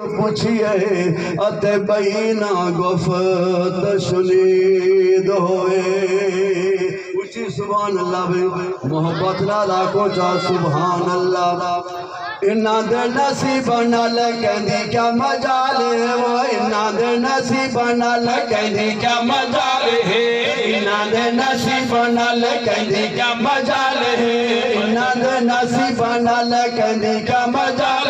پوچھئے اتے بینا گفت شنید ہوئے اچھی سبحان اللہ بھی محبت لالا کو جا سبحان اللہ انہ دے نصیب نہ لگیں دی کیا مجالے ہو انہ دے نصیب نہ لگیں دی کیا مجالے ہے نصیب نہ لگیں دی کیا مجال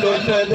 کھول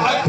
وچ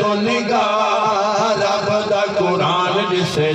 تو نگاہ رب دا قران جس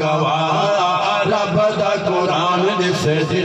گواہ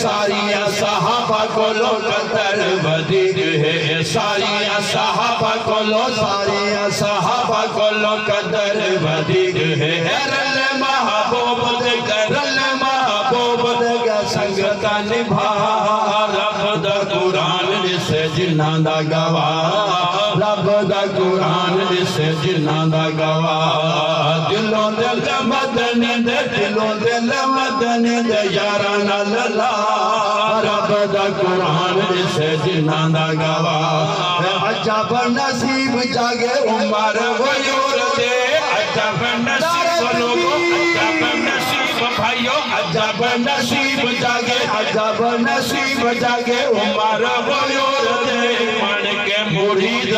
ساری صحابہ کو ساریا سہا پتر ساریا سہا پاک لو ساریا ਦਾ ਕੁਰਾਨ ਇਸ ਜਿਨ੍ਹਾਂ ਦਾ ਗਵਾ ਦਿਲੋਂ ਦਿਲ ਮਦਨ ਦੇ ਦਿਲੋਂ ਦਿਲ ਮਦਨ ਦੇ ਯਾਰਾਂ ਨਾਲ ਲਾ ਰੱਬ ਦਾ ਕੁਰਾਨ ਇਸ ਜਿਨ੍ਹਾਂ ਦਾ ਗਵਾ ਅਜਬ ਨਸੀਬ ਜਾਗੇ ਉਮਰ ਵਯੂਰ ਦੇ ਅਜਬ ਨਸੀਬ ਲੋਗੋ ਅਜਬ ਨਸੀਬ ਭਾਈਓ ਅਜਬ ਨਸੀਬ ਜਾਗੇ ਅਜਬ ਨਸੀਬ ਜਾਗੇ ਉਮਰ ਵਯੂਰ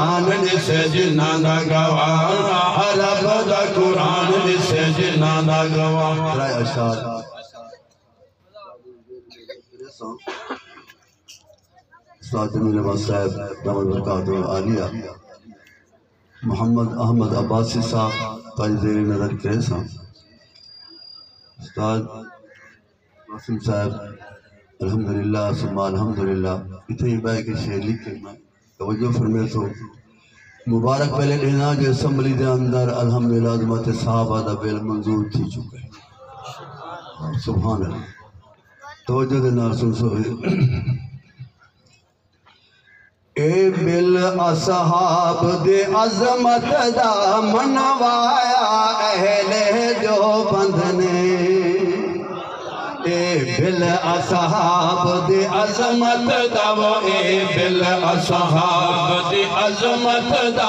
محمد احمد عباسی صاحب تاج زیر نظر کرے صاحب استاد صاحب الحمدللہ سمال الحمدللہ اتنی بائی کے لکھے میں توجہ فرمائے تو مبارک پہلے لینا جو اسمبلی دے اندر الحمدللہ عظمت صحابہ دا بیل منظور تھی چکے سبحان اللہ توجہ دے نال سن سو اے بل اصحاب دے عظمت دا منوایا اہل جو بندنے اے اے بل بل اصحاب اصحاب دی دی عظمت عظمت دا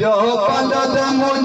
محمود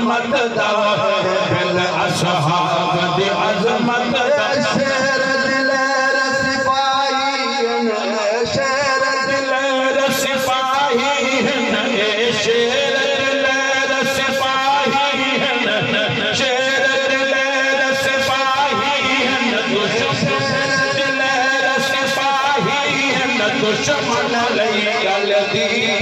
متار دیا مدر سپاہ شیر دل سپاہی شیر دل سپاہی شیر دلیر سپاہی تو شیر سپاہی تو شلتی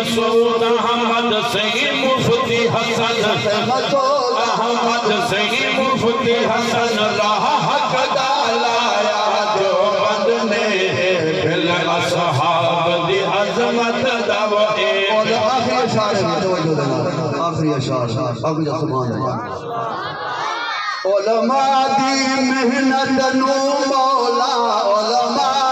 مسعود احمد سعید مفتی حسن احمد سعید مفتی حسن راہ حق دالایا جو بند نے پھل اصحاب دی عظمت دوئے اور آخری اشعار ہے توجہ دینا آخری اشعار اگے آخری سبحان اللہ علماء دی محنت نو مولا علماء